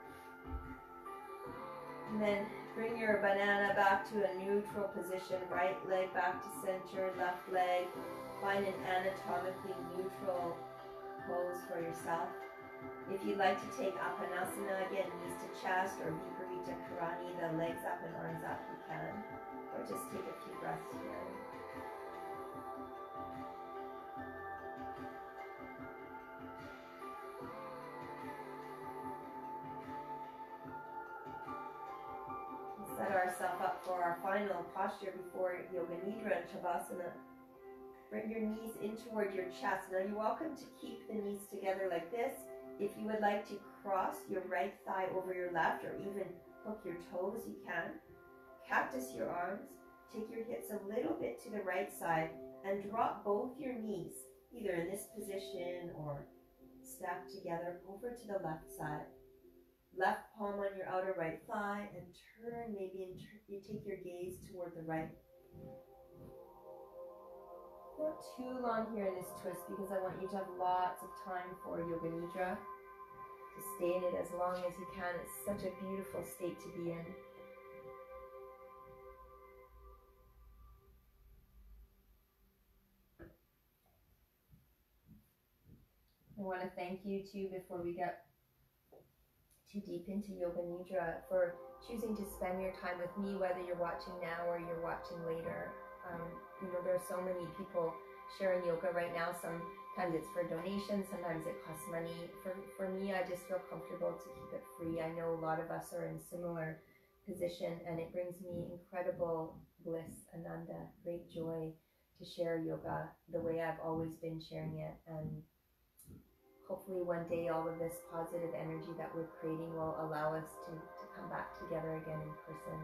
And then bring your banana back to a neutral position, right leg back to center, left leg. Find an anatomically neutral pose for yourself. If you'd like to take Apanasana again, knees to chest, or Viparita Karani, the legs up and arms up, you can. Or just take a few breaths here. set ourselves up for our final posture before Yoga Nidra and Shavasana. Bring your knees in toward your chest. Now you're welcome to keep the knees together like this. If you would like to cross your right thigh over your left or even hook your toes, you can. Cactus your arms. Take your hips a little bit to the right side and drop both your knees, either in this position or stacked together, over to the left side left palm on your outer right thigh and turn maybe you take your gaze toward the right. Not too long here in this twist because I want you to have lots of time for Yoga Nidra. To stay in it as long as you can. It's such a beautiful state to be in. I want to thank you too before we get too deep into Yoga Nidra for choosing to spend your time with me, whether you're watching now or you're watching later. Um, you know, there are so many people sharing yoga right now. Sometimes it's for donations, sometimes it costs money. For, for me, I just feel comfortable to keep it free. I know a lot of us are in similar position and it brings me incredible bliss, ananda, great joy to share yoga the way I've always been sharing it. And hopefully one day all of this positive energy that we're creating will allow us to, to come back together again in person.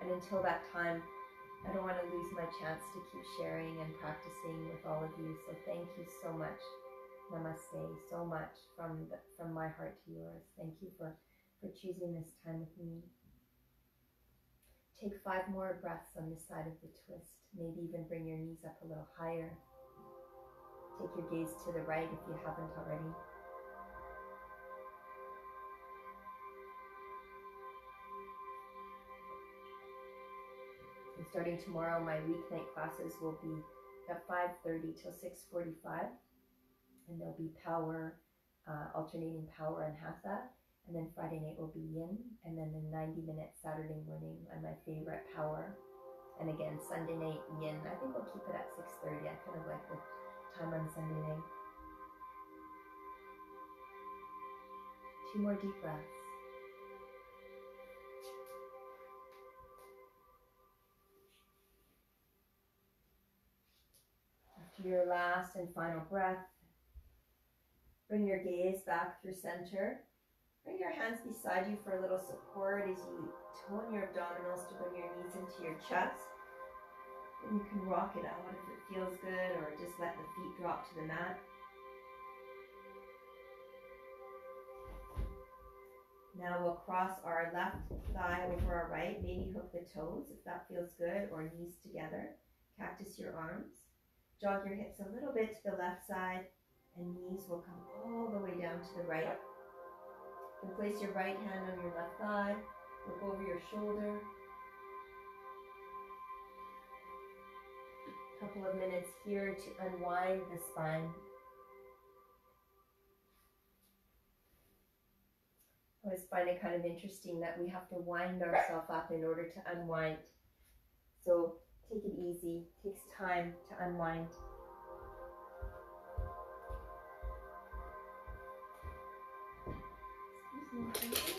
And until that time, I don't want to lose my chance to keep sharing and practicing with all of you. So thank you so much. Namaste so much from the, from my heart to yours. Thank you for, for choosing this time with me. Take five more breaths on this side of the twist. Maybe even bring your knees up a little higher. Take your gaze to the right if you haven't already. And starting tomorrow, my weeknight classes will be at 5.30 till 6.45. And there'll be power, uh, alternating power and hatha. And then Friday night will be yin. And then the 90 minute Saturday morning on my favorite power. And again, Sunday night yin. I think we'll keep it at 6.30. I kind of like the time on Sunday night. Two more deep breaths. Your last and final breath, bring your gaze back through center. Bring your hands beside you for a little support as you tone your abdominals to bring your knees into your chest. And you can rock it out if it feels good or just let the feet drop to the mat. Now we'll cross our left thigh over our right, maybe hook the toes if that feels good, or knees together. Cactus your arms. Jog your hips a little bit to the left side, and knees will come all the way down to the right. And place your right hand on your left thigh, look over your shoulder, A couple of minutes here to unwind the spine. I always find it kind of interesting that we have to wind ourselves up in order to unwind. So take it easy, it takes time to unwind. Excuse me.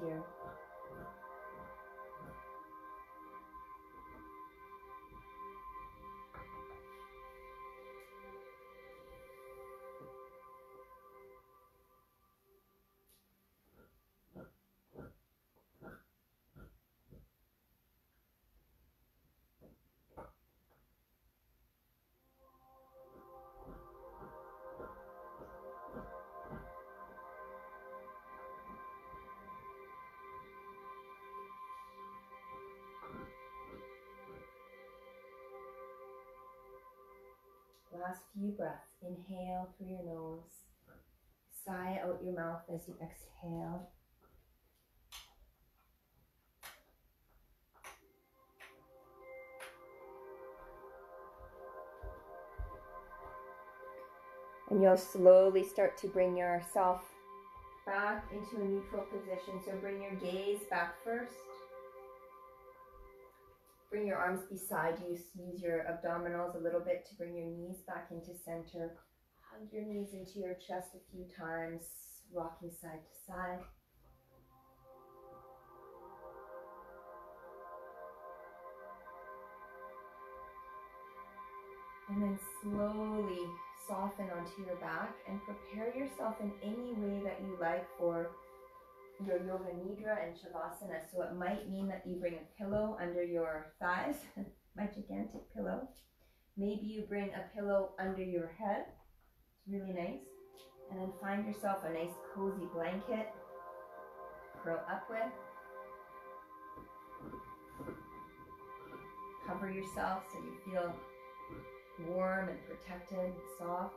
Here. Last few breaths. Inhale through your nose. Sigh out your mouth as you exhale. And you'll slowly start to bring yourself back into a neutral position. So bring your gaze back first. Bring your arms beside you. Use your abdominals a little bit to bring your knees back into center. Hug your knees into your chest a few times, rocking side to side. And then slowly soften onto your back and prepare yourself in any way that you like for your yoga nidra and shavasana. So it might mean that you bring a pillow under your thighs, <laughs> my gigantic pillow. Maybe you bring a pillow under your head. It's really nice. And then find yourself a nice cozy blanket. Curl up with. Cover yourself so you feel warm and protected, and soft.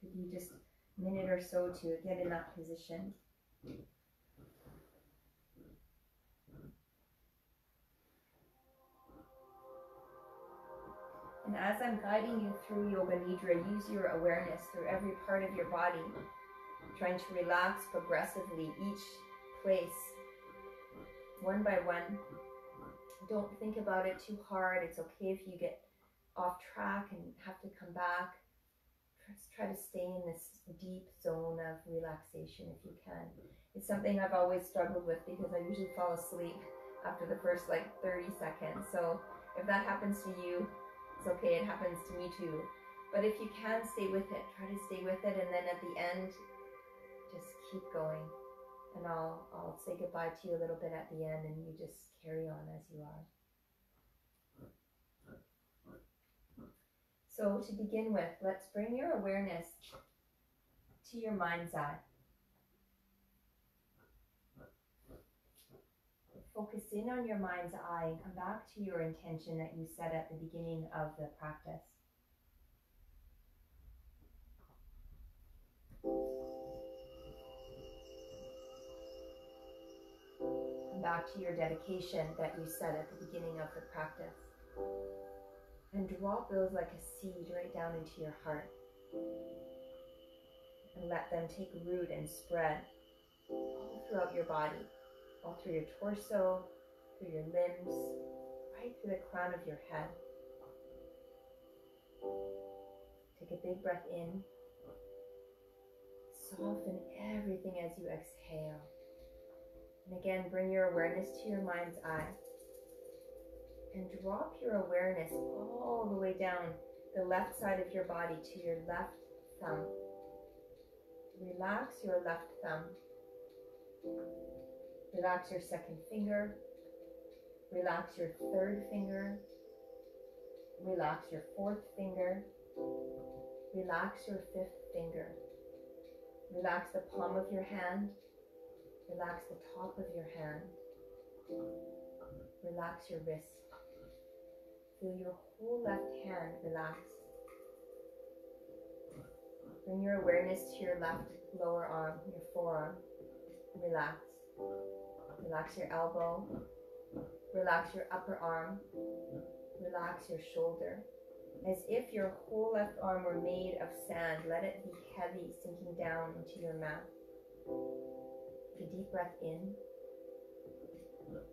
Could you just minute or so to get in that position. And as I'm guiding you through Yoga Nidra, use your awareness through every part of your body, trying to relax progressively each place, one by one. Don't think about it too hard. It's okay if you get off track and have to come back try to stay in this deep zone of relaxation if you can. It's something I've always struggled with because I usually fall asleep after the first like 30 seconds. So if that happens to you, it's okay, it happens to me too. But if you can stay with it, try to stay with it and then at the end, just keep going. And I'll I'll say goodbye to you a little bit at the end and you just carry on as you are. So to begin with, let's bring your awareness to your mind's eye. Focus in on your mind's eye and come back to your intention that you set at the beginning of the practice. Come back to your dedication that you set at the beginning of the practice and drop those like a seed right down into your heart. And let them take root and spread all throughout your body, all through your torso, through your limbs, right through the crown of your head. Take a big breath in. Soften everything as you exhale. And again, bring your awareness to your mind's eye and drop your awareness all the way down the left side of your body to your left thumb. Relax your left thumb. Relax your second finger. Relax your third finger. Relax your fourth finger. Relax your fifth finger. Relax the palm of your hand. Relax the top of your hand. Relax your wrist. Feel your whole left hand relax. Bring your awareness to your left lower arm, your forearm. Relax. Relax your elbow. Relax your upper arm. Relax your shoulder. As if your whole left arm were made of sand, let it be heavy, sinking down into your mat. Take a deep breath in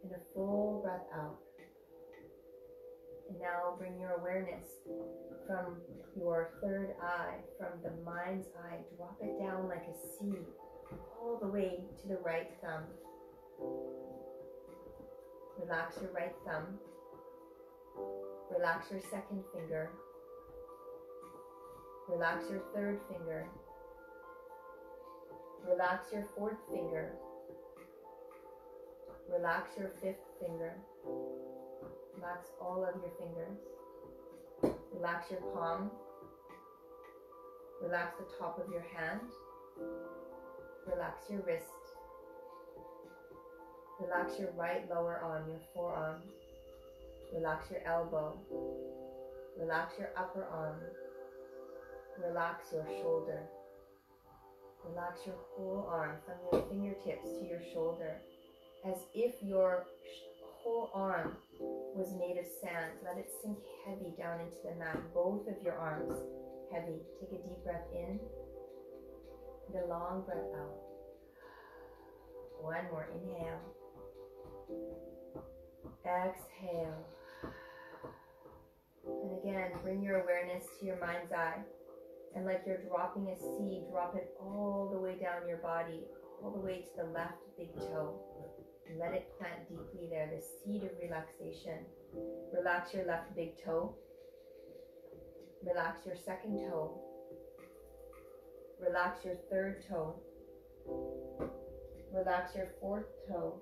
and a full breath out. And now bring your awareness from your third eye, from the mind's eye, drop it down like a seed, all the way to the right thumb. Relax your right thumb. Relax your second finger. Relax your third finger. Relax your fourth finger. Relax your fifth finger. Relax all of your fingers. Relax your palm. Relax the top of your hand. Relax your wrist. Relax your right lower arm, your forearm. Relax your elbow. Relax your upper arm. Relax your shoulder. Relax your whole arm from your fingertips to your shoulder as if your whole arm was made of sand. Let it sink heavy down into the mat. Both of your arms heavy. Take a deep breath in and a long breath out. One more inhale. Exhale. And again, bring your awareness to your mind's eye. And like you're dropping a seed, drop it all the way down your body, all the way to the left big toe. Let it plant deeply there, the seed of relaxation. Relax your left big toe. Relax your second toe. Relax your third toe. Relax your fourth toe.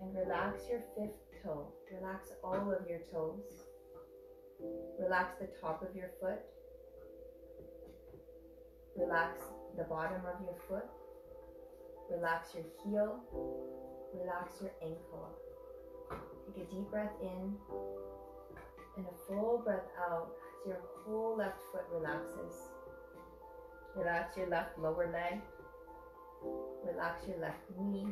And relax your fifth toe. Relax all of your toes. Relax the top of your foot. Relax the bottom of your foot. Relax your heel. Relax your ankle. Take a deep breath in and a full breath out as your whole left foot relaxes. Relax your left lower leg. Relax your left knee.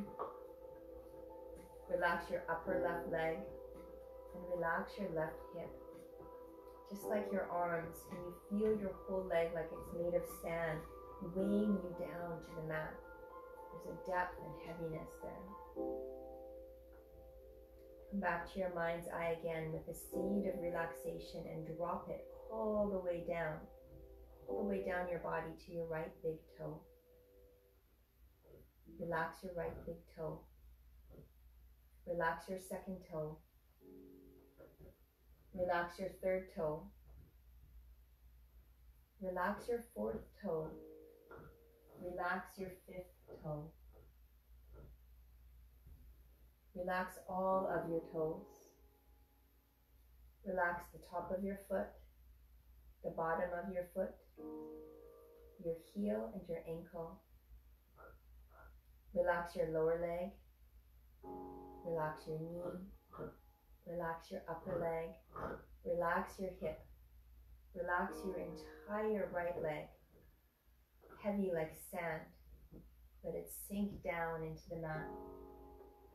Relax your upper left leg. And relax your left hip just like your arms, and you feel your whole leg like it's made of sand, weighing you down to the mat. There's a depth and heaviness there. Come back to your mind's eye again with a seed of relaxation and drop it all the way down, all the way down your body to your right big toe. Relax your right big toe. Relax your second toe. Relax your third toe. Relax your fourth toe. Relax your fifth toe. Relax all of your toes. Relax the top of your foot, the bottom of your foot, your heel and your ankle. Relax your lower leg. Relax your knee. Relax your upper leg. Relax your hip. Relax your entire right leg. Heavy like sand. Let it sink down into the mat.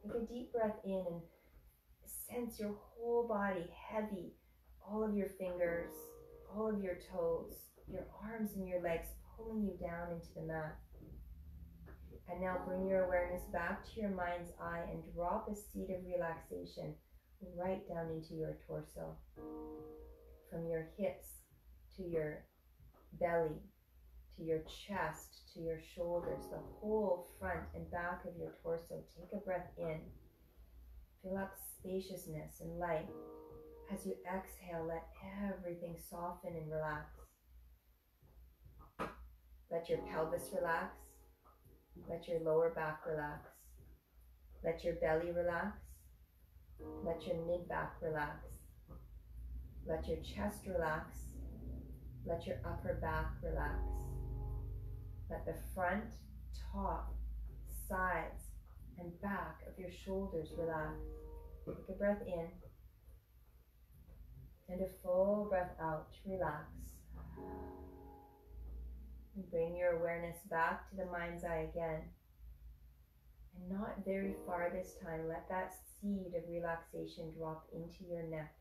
Take a deep breath in and sense your whole body heavy. All of your fingers, all of your toes, your arms and your legs pulling you down into the mat. And now bring your awareness back to your mind's eye and drop a seed of relaxation right down into your torso. From your hips to your belly, to your chest, to your shoulders, the whole front and back of your torso. Take a breath in. Fill up spaciousness and light. As you exhale, let everything soften and relax. Let your pelvis relax. Let your lower back relax. Let your belly relax. Let your mid back relax. Let your chest relax. Let your upper back relax. Let the front, top, sides, and back of your shoulders relax. Uh, take a breath in and a full breath out. to Relax. And bring your awareness back to the mind's eye again. And not very far this time, let that seed of relaxation drop into your neck,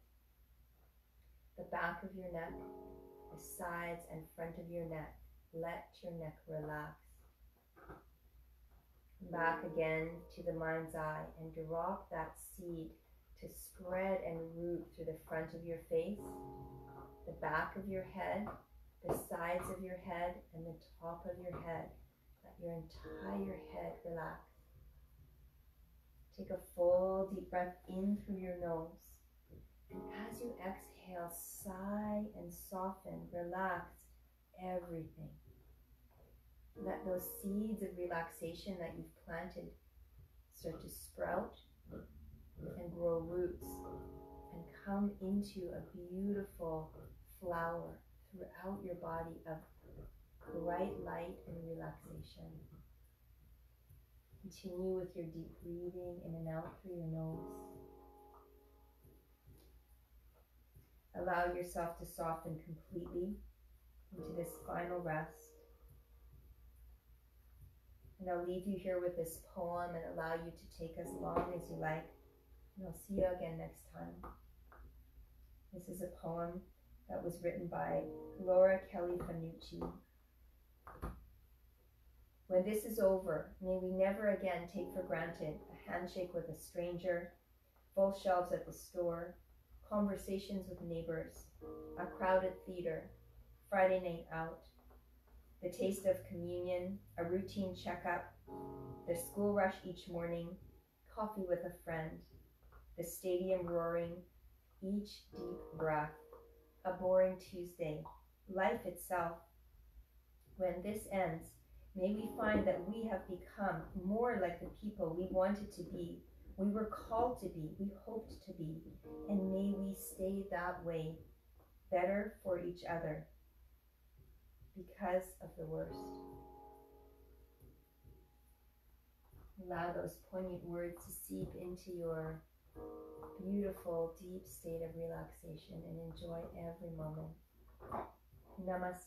the back of your neck, the sides and front of your neck. Let your neck relax. Back again to the mind's eye and drop that seed to spread and root through the front of your face, the back of your head, the sides of your head, and the top of your head. Let your entire head relax. Take a full deep breath in through your nose. And as you exhale, sigh and soften, relax everything. Let those seeds of relaxation that you've planted start to sprout and grow roots and come into a beautiful flower throughout your body of bright light and relaxation. Continue with your deep breathing in and out through your nose. Allow yourself to soften completely into this final rest. And I'll leave you here with this poem and allow you to take as long as you like. And I'll see you again next time. This is a poem that was written by Laura Kelly Fanucci. When this is over, may we never again take for granted a handshake with a stranger, full shelves at the store, conversations with neighbors, a crowded theater, Friday night out, the taste of communion, a routine checkup, the school rush each morning, coffee with a friend, the stadium roaring, each deep breath, a boring Tuesday, life itself. When this ends, may we find that we have become more like the people we wanted to be, we were called to be, we hoped to be, and may we stay that way, better for each other because of the worst. Allow those poignant words to seep into your beautiful, deep state of relaxation and enjoy every moment. Namaste.